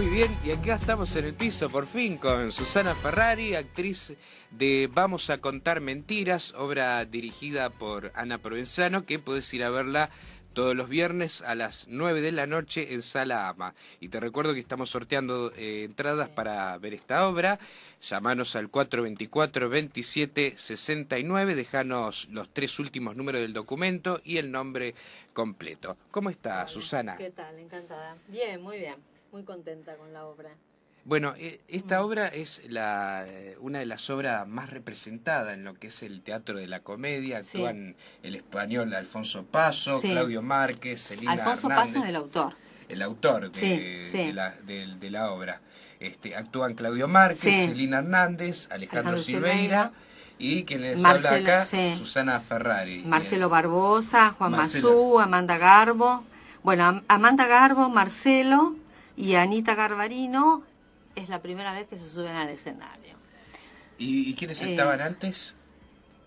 Muy bien, y acá estamos en el piso por fin con Susana Ferrari, actriz de Vamos a contar mentiras, obra dirigida por Ana Provenzano, que puedes ir a verla todos los viernes a las 9 de la noche en Sala Ama. Y te recuerdo que estamos sorteando eh, entradas para ver esta obra. Llámanos al 424-2769, dejanos los tres últimos números del documento y el nombre completo. ¿Cómo está, Susana? ¿Qué tal? Encantada. Bien, muy bien. Muy contenta con la obra. Bueno, eh, esta obra es la, eh, una de las obras más representadas en lo que es el teatro de la comedia. Actúan el español Alfonso Paso, Claudio Márquez, Celina Alfonso Paso es el autor. El autor de, la, de, la, obra. Este, actúan Claudio Márquez, Celina Hernández, Alejandro, Silveira, y quien les habla acá, Susana Ferrari. Marcelo Barbosa, Juan Mazú, Amanda Garbo. Bueno, Amanda Garbo, Marcelo y Anita Garbarino es la primera vez que se suben al escenario. ¿Y, quiénes eh, estaban antes?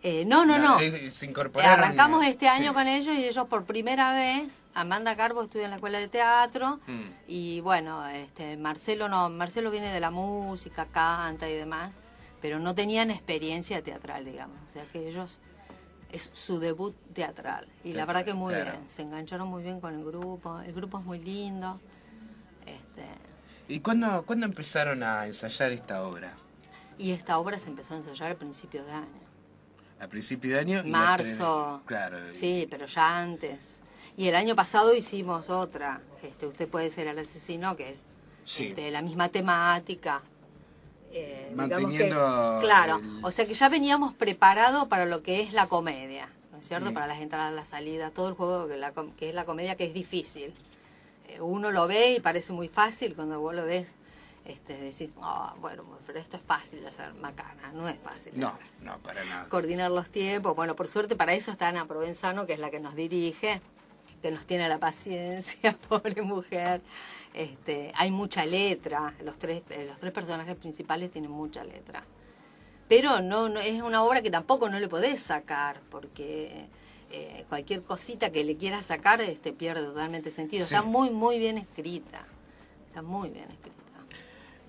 Eh, no, no, no. Eh, se incorporaron, Arrancamos este año con ellos y ellos por primera vez, Amanda Carbo estudia en la escuela de teatro mm. y bueno, este Marcelo no, Marcelo viene de la música, canta y demás, pero no tenían experiencia teatral, digamos, o sea que ellos es su debut teatral y la verdad que muy bien, se engancharon muy bien con el grupo, el grupo es muy lindo. Este, ¿Y cuándo, cuándo empezaron a ensayar esta obra? Y esta obra se empezó a ensayar al principio de año. ¿A principio de año? Marzo. Claro. Sí, pero ya antes. Y el año pasado hicimos otra, este, Usted puede ser el asesino, que es este, la misma temática. Eh, Manteniendo... claro, o sea que ya veníamos preparados para lo que es la comedia, ¿no es cierto? Para las entradas, las salidas, todo el juego que, la, que es la comedia, que es difícil. Eh, uno lo ve y parece muy fácil, cuando vos lo ves, este, decir, oh, bueno, pero esto es fácil de hacer macana, no es fácil. No, no, para nada. Coordinar los tiempos, bueno, por suerte para eso está Ana Provenzano, que es la que nos dirige, que nos tiene la paciencia, pobre mujer. Este, hay mucha letra, los tres, eh, los tres personajes principales tienen mucha letra. Pero no, no es una obra que tampoco no le podés sacar, porque eh, cualquier cosita que le quieras sacar este, pierde totalmente sentido. Está muy, muy bien escrita. Está muy bien escrita.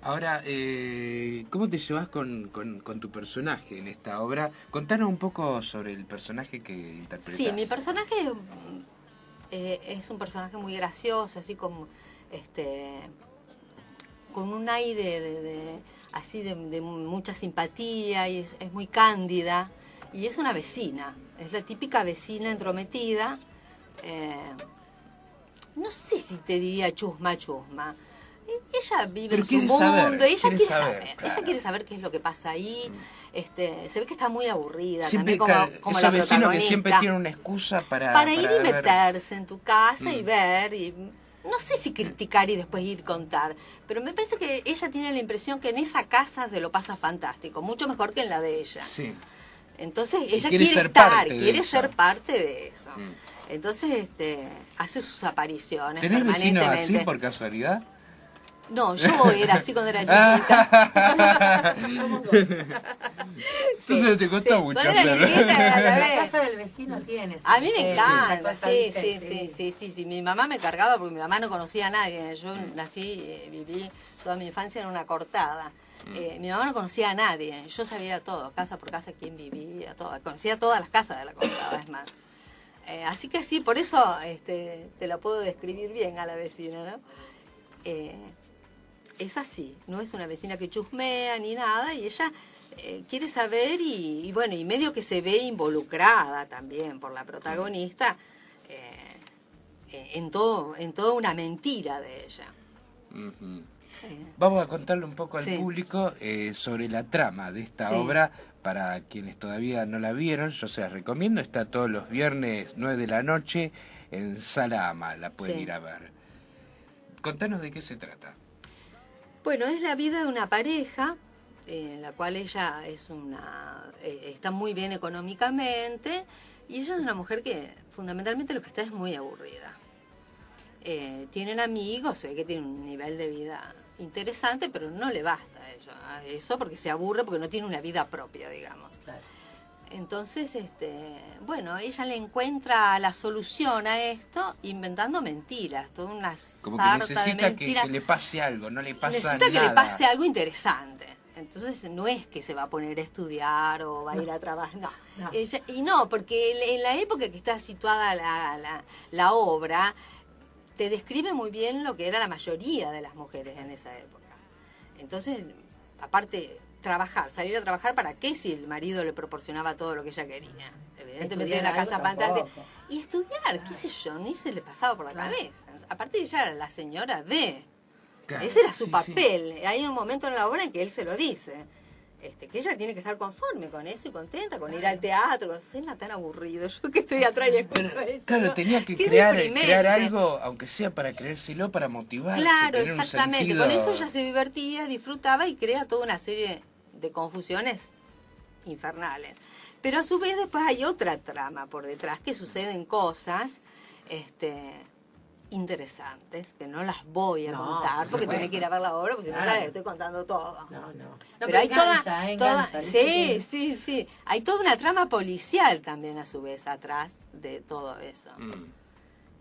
Ahora, eh, ¿cómo te llevas con, con, tu personaje en esta obra? Contanos un poco sobre el personaje que interpretas. Sí, mi personaje eh, es un personaje muy gracioso, así como este con un aire de, así de, mucha simpatía y es, es muy cándida y es una vecina, es la típica vecina entrometida. Eh, no sé si te diría chusma, chusma. Ella vive en su mundo, ella quiere, saber, ella quiere saber qué es lo que pasa ahí. Este, se ve que está muy aburrida siempre, también como, la vecino que siempre tiene una excusa para para, ir y meterse en tu casa y mm. ver y no sé si criticar y después ir contar, pero me parece que ella tiene la impresión que en esa casa se lo pasa fantástico, mucho mejor que en la de ella. Sí. Entonces ella quiere, estar, quiere ser parte de eso. Mm. Entonces este, hace sus apariciones. ¿Tenés vecinos así por casualidad? No, yo era así cuando era chiquita. Entonces no te costó mucho hacerlo. La casa del vecino tienes. A mí me encanta, sí, sí, sí, sí, sí, sí. Mi mamá me cargaba porque mi mamá no conocía a nadie. Yo mm. nací, eh, viví toda mi infancia en una cortada. Eh, mi mamá no conocía a nadie, yo sabía todo, casa por casa, quién vivía, todo. Conocía todas las casas de la cortada, es más. Eh, así que sí, por eso este, te la puedo describir bien a la vecina, ¿no? Eh, es así, no es una vecina que chusmea ni nada, y ella quiere saber y, bueno, y medio que se ve involucrada también por la protagonista en, todo, en toda una mentira de ella. Vamos a contarle un poco al público eh, sobre la trama de esta obra para quienes todavía no la vieron. Yo se las recomiendo, está todos los viernes 9 de la noche en Sala Ama, la pueden ir a ver. Contanos de qué se trata. Bueno, es la vida de una pareja en la cual ella es una eh, está muy bien económicamente y ella es una mujer que fundamentalmente lo que está es muy aburrida. Eh, tienen amigos, se ve que tiene un nivel de vida interesante, pero no le basta a ella, eso porque se aburre, porque no tiene una vida propia, digamos. entonces, este, bueno, ella le encuentra la solución a esto inventando mentiras, toda una Como que necesita que, le pase algo, no le pasa necesita que le pase algo interesante. Entonces no es que se va a poner a estudiar o va a ir a trabajar, no. y no, porque en la época que está situada la, la, la obra, te describe muy bien lo que era la mayoría de las mujeres en esa época. Entonces, aparte, trabajar, salir a trabajar, ¿para qué si el marido le proporcionaba todo lo que ella quería? Evidentemente en la casa fantástica. Y estudiar, qué sé yo, ni se le pasaba por la cabeza. Aparte ella era la señora de... Ese era su papel. Hay un momento en la obra en que él se lo dice. Este, que ella tiene que estar conforme con eso y contenta con ir al teatro. No tan aburrido. Yo que estoy atrás y escucho eso. Claro, tenía que crear, crear, algo, aunque sea para creérselo, para motivarse. Claro, exactamente. Con eso ella se divertía, disfrutaba y crea toda una serie de confusiones infernales. Pero a su vez después hay otra trama por detrás, que suceden cosas este, interesantes, que no las voy a contar, porque tenés que ir a ver la obra, porque si no la estoy contando todo. No, no. pero, hay toda, sí, sí, sí. Hay toda una trama policial también a su vez atrás de todo eso. Mm.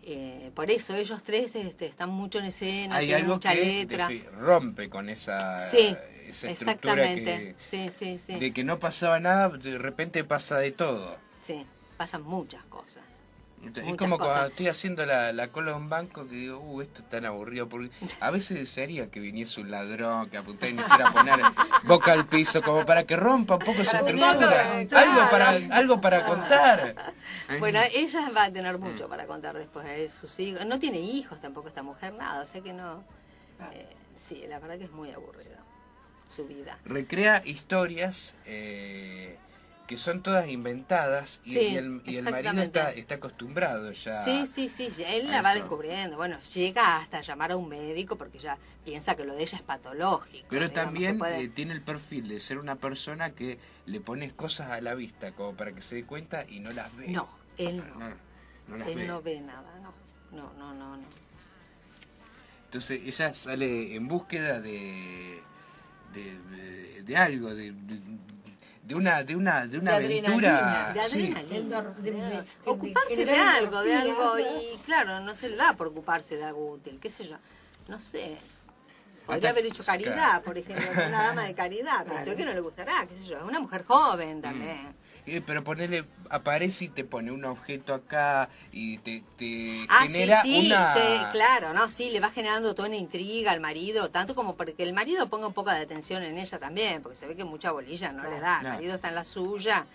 Eh, por eso ellos tres este, están mucho en escena, hay algo mucha que letra. rompe con esa sí, exactamente. sí, sí, sí. de que no pasaba nada, de repente pasa de todo. Sí, pasan muchas cosas. Es como cuando estoy haciendo la, la cola de un banco que digo, uh, esto es tan aburrido. Porque a veces desearía que viniese un ladrón, que apuntara y me hiciera poner boca al piso, como para que rompa un poco esa estructura. Algo para, algo para contar. Bueno, ella va a tener mucho para contar después. de sus hijos. No tiene hijos tampoco esta mujer, nada. O sea que no. Eh, sí, la verdad que es muy aburrida su vida. Recrea historias. Eh, que son todas inventadas y, el, y el, marido está, está, acostumbrado ya. Sí, sí, sí, él la va descubriendo. Bueno, llega hasta llamar a un médico porque ya piensa que lo de ella es patológico. Pero también eh, tiene el perfil de ser una persona que le pones cosas a la vista como para que se dé cuenta y no las ve. No, él no. él no ve nada, no. No, no, no, no. Entonces ella sale en búsqueda de, de, de algo, de, de una de una de una aventura de ocuparse de algo de algo y claro no se le da por ocuparse de algo útil qué sé yo no sé. Podría haber hecho caridad por ejemplo una dama de caridad pero sé que no le gustará qué sé yo es una mujer joven también. mm pero ponerle, aparece y te pone un objeto acá y te, te ah, genera sí, sí, claro, no, sí, le va generando toda una intriga al marido, tanto como porque el marido ponga un poco de atención en ella también, porque se ve que mucha bolilla no, le da, el marido está en la suya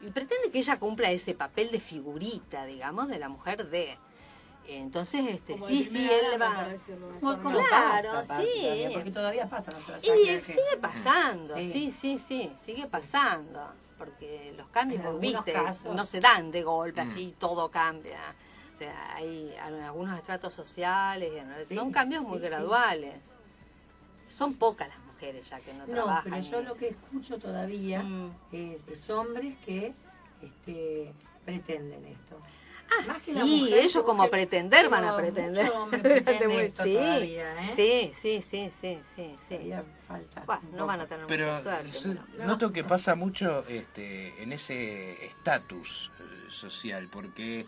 y pretende que ella cumpla ese papel de figurita, digamos, de la mujer de... Entonces, este, sí, sí, él va. claro, sí. Porque todavía pasa. Y sigue pasando, sí, sí, sí, sigue pasando porque los cambios, viste, no se dan de golpe, así mm. todo cambia. O sea, hay algunos estratos sociales, son cambios muy graduales. Son pocas las mujeres ya que no, trabajan. No, pero yo lo que escucho todavía mm. es, hombres que este, pretenden esto. Ah, sí, ellos como pretender van a pretender. sí, ¿eh? sí, sí, sí, sí, sí, sí. Falta no van a tener mucha suerte. noto que pasa mucho este, en ese estatus eh, social, porque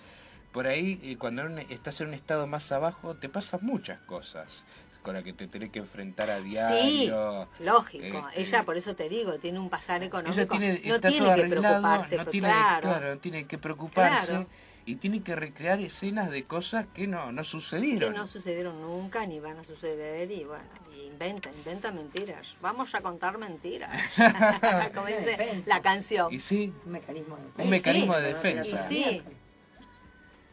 por ahí eh, cuando estás en un estado más abajo te pasan muchas cosas con las que te tenés que enfrentar a diario. Sí, lógico. Este, ella, por eso te digo, tiene un pasar económico. Tiene, no tiene que preocuparse, no tiene, claro. no tiene que preocuparse y tiene que recrear escenas de cosas que no, no sucedieron. Que no sucedieron nunca ni van a suceder y bueno, inventa, inventa mentiras. Vamos a contar mentiras. Como dice la canción. Y sí, un mecanismo de defensa. Un mecanismo de defensa. sí.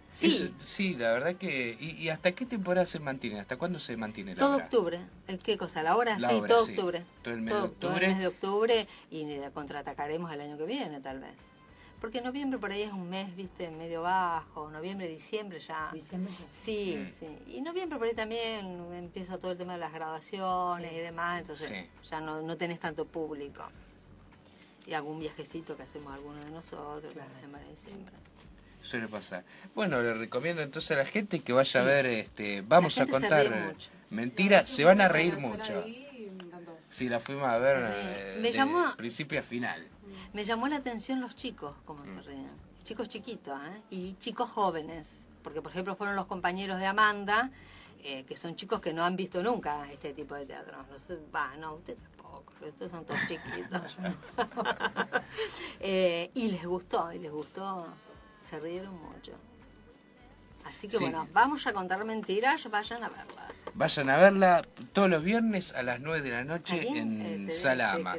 Sí. sí, la verdad que... ¿y, hasta qué temporada se mantiene? ¿Hasta cuándo se mantiene la Todo octubre. ¿Qué cosa? ¿La hora? sí, todo octubre. Todo el mes de octubre. Todo el mes de octubre y contraatacaremos el año que viene, tal vez. Porque noviembre por ahí es un mes, viste, medio bajo, noviembre, diciembre ya. Diciembre ya. Sí, mm. sí. Y noviembre por ahí también empieza todo el tema de las graduaciones y demás, entonces ya no, no tenés tanto público. Y algún viajecito que hacemos algunos de nosotros, claro. en diciembre suele pasar. Bueno, le recomiendo entonces a la gente que vaya a ver, este, vamos a contar mentiras, se van a reír mucho. Sí, la fuimos a ver eh, de principio a final. Me llamó la atención los chicos, cómo se ríen. Chicos chiquitos, ¿eh? Y chicos jóvenes. Porque, por ejemplo, fueron los compañeros de Amanda, eh, que son chicos que no han visto nunca este tipo de teatro. Va, no, usted tampoco, estos son todos chiquitos. Eh, y les gustó, y les gustó, se rieron mucho. Así que bueno, vamos a contar mentiras, vayan a verla. Vayan a verla todos los viernes a las 9 de la noche en eh, Salama.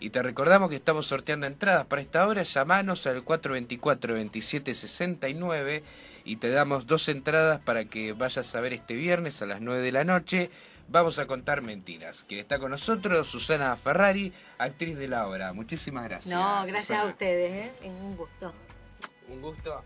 Y te recordamos que estamos sorteando entradas para esta hora. Llamanos al 424-2769 y te damos dos entradas para que vayas a ver este viernes a las 9 de la noche. Vamos a contar mentiras. Quien está con nosotros, Susana Ferrari, actriz de la obra. Muchísimas gracias. No, gracias a ustedes, ¿eh? Un gusto. Un gusto.